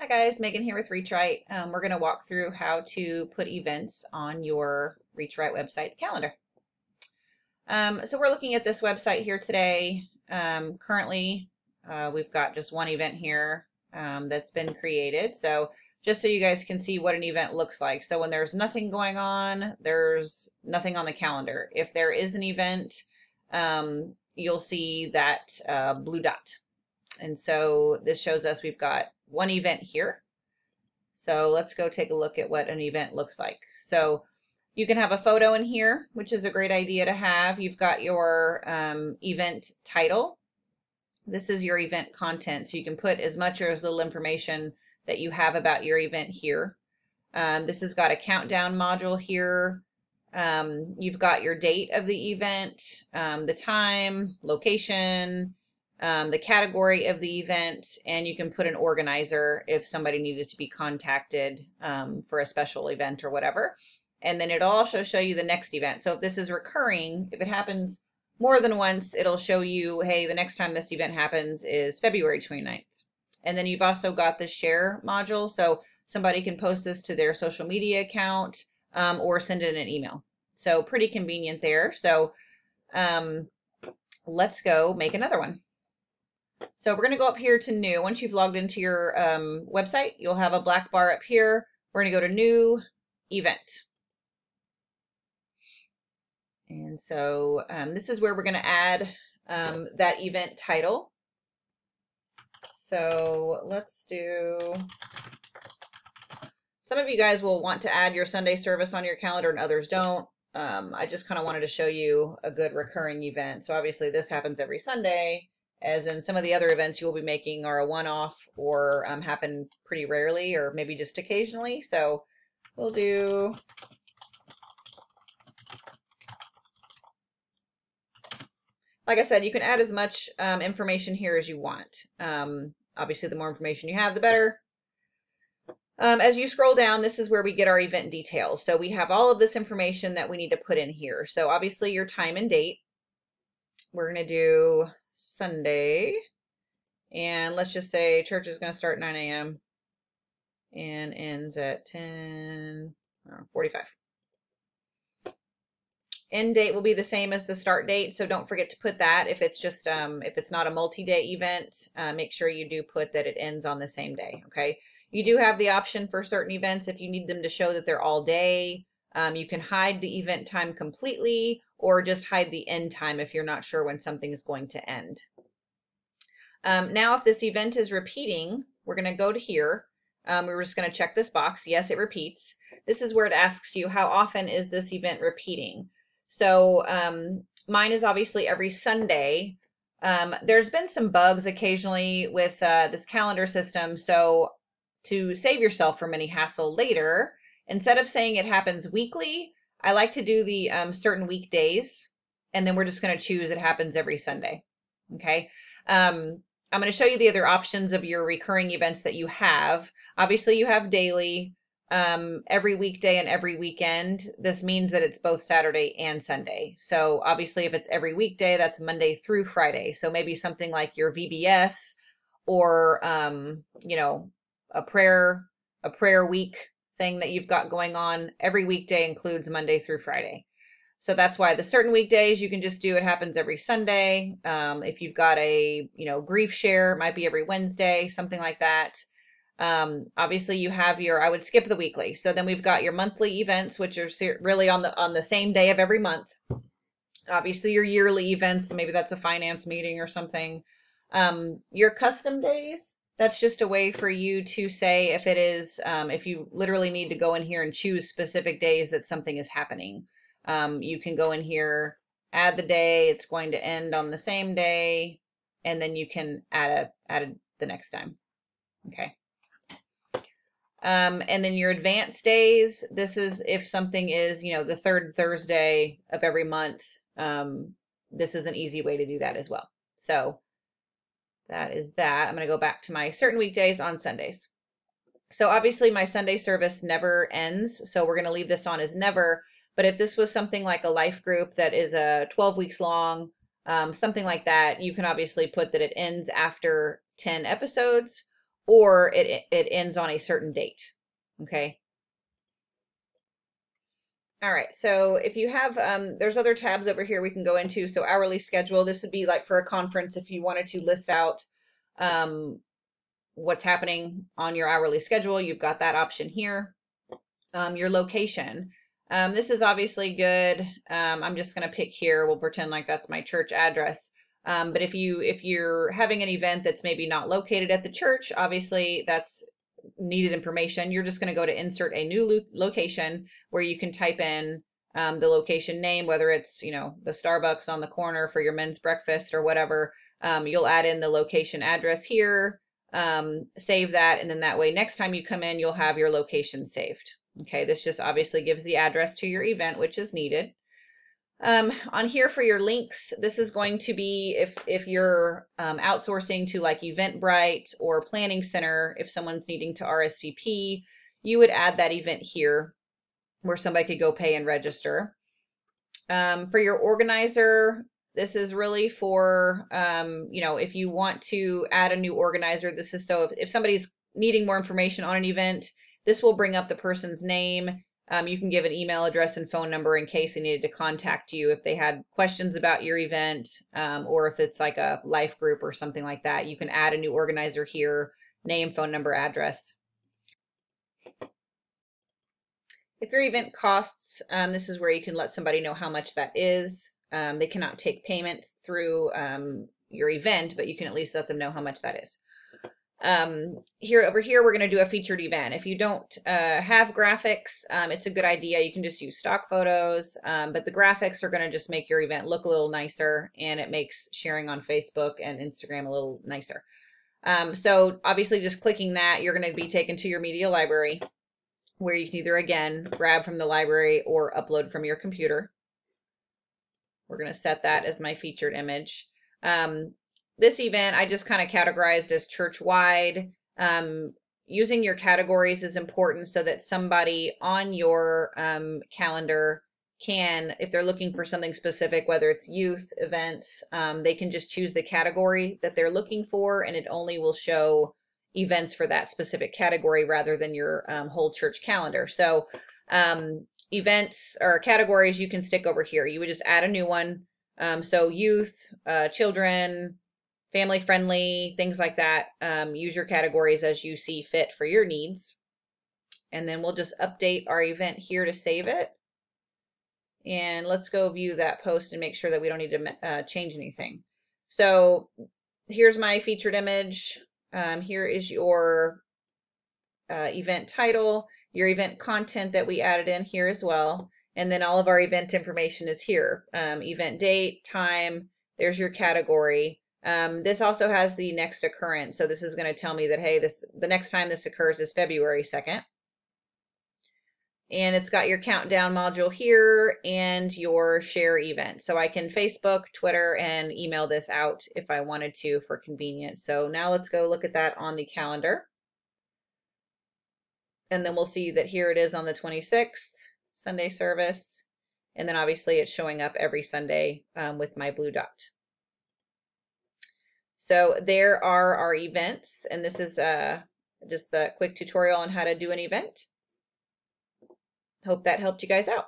Hi guys, Magen here with ReachRight. Um, we're going to walk through how to put events on your ReachRight website's calendar. Um, so we're looking at this website here today. Um, currently, uh, we've got just one event here um, that's been created. So just so you guys can see what an event looks like. So when there's nothing going on, there's nothing on the calendar. If there is an event, um, you'll see that uh, blue dot. And so this shows us we've got one event here. So let's go take a look at what an event looks like. So you can have a photo in here, which is a great idea to have. You've got your um, event title. This is your event content. So you can put as much or as little information that you have about your event here. Um, this has got a countdown module here. Um, you've got your date of the event, um, the time, location, um, the category of the event, and you can put an organizer if somebody needed to be contacted um, for a special event or whatever. And then it'll also show you the next event. So if this is recurring, if it happens more than once, it'll show you, hey, the next time this event happens is February 29th. And then you've also got the share module. So somebody can post this to their social media account um, or send it in an email. So pretty convenient there. So um, let's go make another one. So we're going to go up here to new. Once you've logged into your um, website, you'll have a black bar up here. We're going to go to new event. And so um, this is where we're going to add um, that event title. So let's do, some of you guys will want to add your Sunday service on your calendar and others don't. Um, I just kind of wanted to show you a good recurring event. So obviously this happens every Sunday as in some of the other events you will be making are a one-off or um, happen pretty rarely or maybe just occasionally. So we'll do like I said, you can add as much um, information here as you want. Um, obviously, the more information you have, the better. Um, as you scroll down, this is where we get our event details. So we have all of this information that we need to put in here. So obviously your time and date. We're going to do Sunday. And let's just say church is going to start 9 a.m. and ends at 10 45. End date will be the same as the start date, so don't forget to put that. If it's just um, if it's not a multi-day event, uh, make sure you do put that it ends on the same day. Okay. You do have the option for certain events if you need them to show that they're all day. Um, you can hide the event time completely, or just hide the end time if you're not sure when something is going to end. Um, now, if this event is repeating, we're going to go to here. Um, we're just going to check this box. Yes, it repeats. This is where it asks you, how often is this event repeating? So um, mine is obviously every Sunday. Um, there's been some bugs occasionally with uh, this calendar system. So to save yourself from any hassle later, instead of saying it happens weekly, I like to do the um, certain weekdays, and then we're just going to choose it happens every Sunday. Okay. Um, I'm going to show you the other options of your recurring events that you have. Obviously, you have daily, um, every weekday and every weekend. This means that it's both Saturday and Sunday. So obviously, if it's every weekday, that's Monday through Friday. So maybe something like your VBS or, um, you know, a prayer, a prayer week thing that you've got going on every weekday includes Monday through Friday. So that's why the certain weekdays you can just do it happens every Sunday. Um, if you've got a you know grief share, it might be every Wednesday, something like that. Um, obviously, you have your I would skip the weekly. So then we've got your monthly events, which are really on the on the same day of every month. Obviously, your yearly events, maybe that's a finance meeting or something. Um, your custom days, that's just a way for you to say if it is, um, if you literally need to go in here and choose specific days that something is happening. Um, you can go in here, add the day, it's going to end on the same day, and then you can add a add a, the next time. Okay. Um, and then your advanced days, this is if something is, you know, the third Thursday of every month. Um, this is an easy way to do that as well. So that is that. I'm going to go back to my certain weekdays on Sundays. So obviously my Sunday service never ends. So we're going to leave this on as never. But if this was something like a life group that is a 12 weeks long, um, something like that, you can obviously put that it ends after 10 episodes, or it, it ends on a certain date. Okay. All right, so if you have, um, there's other tabs over here we can go into. So hourly schedule, this would be like for a conference if you wanted to list out um, what's happening on your hourly schedule, you've got that option here. Um, your location. Um, this is obviously good. Um, I'm just going to pick here. We'll pretend like that's my church address. Um, but if you if you're having an event that's maybe not located at the church, obviously that's needed information. You're just going to go to insert a new lo location where you can type in um, the location name, whether it's you know the Starbucks on the corner for your men's breakfast or whatever. Um, you'll add in the location address here, um, save that, and then that way next time you come in, you'll have your location saved. Okay, this just obviously gives the address to your event, which is needed. Um, on here for your links, this is going to be if if you're um, outsourcing to like Eventbrite or Planning Center, if someone's needing to RSVP, you would add that event here where somebody could go pay and register. Um, for your organizer, this is really for, um, you know, if you want to add a new organizer, this is so if, if somebody's needing more information on an event, this will bring up the person's name. Um, you can give an email address and phone number in case they needed to contact you if they had questions about your event um, or if it's like a life group or something like that. You can add a new organizer here, name, phone number, address. If your event costs, um, this is where you can let somebody know how much that is. Um, they cannot take payment through um, your event, but you can at least let them know how much that is. Um, here over here, we're going to do a featured event. If you don't uh, have graphics, um, it's a good idea. You can just use stock photos, um, but the graphics are going to just make your event look a little nicer and it makes sharing on Facebook and Instagram a little nicer. Um, so obviously just clicking that, you're going to be taken to your media library where you can either again grab from the library or upload from your computer. We're going to set that as my featured image. Um, this event I just kind of categorized as church-wide. Um, using your categories is important so that somebody on your um, calendar can, if they're looking for something specific, whether it's youth events, um, they can just choose the category that they're looking for and it only will show events for that specific category rather than your um, whole church calendar. So um, events or categories you can stick over here. You would just add a new one. Um, so youth, uh, children, family friendly, things like that. Um, use your categories as you see fit for your needs. And then we'll just update our event here to save it. And let's go view that post and make sure that we don't need to uh, change anything. So here's my featured image. Um, here is your uh, event title, your event content that we added in here as well. And then all of our event information is here. Um, event date, time, there's your category. Um, this also has the next occurrence. So this is going to tell me that, hey, this the next time this occurs is February 2nd. And it's got your countdown module here and your share event. So I can Facebook, Twitter, and email this out if I wanted to for convenience. So now let's go look at that on the calendar. And then we'll see that here it is on the 26th, Sunday service. And then obviously it's showing up every Sunday um, with my blue dot. So there are our events, and this is uh, just a quick tutorial on how to do an event. Hope that helped you guys out.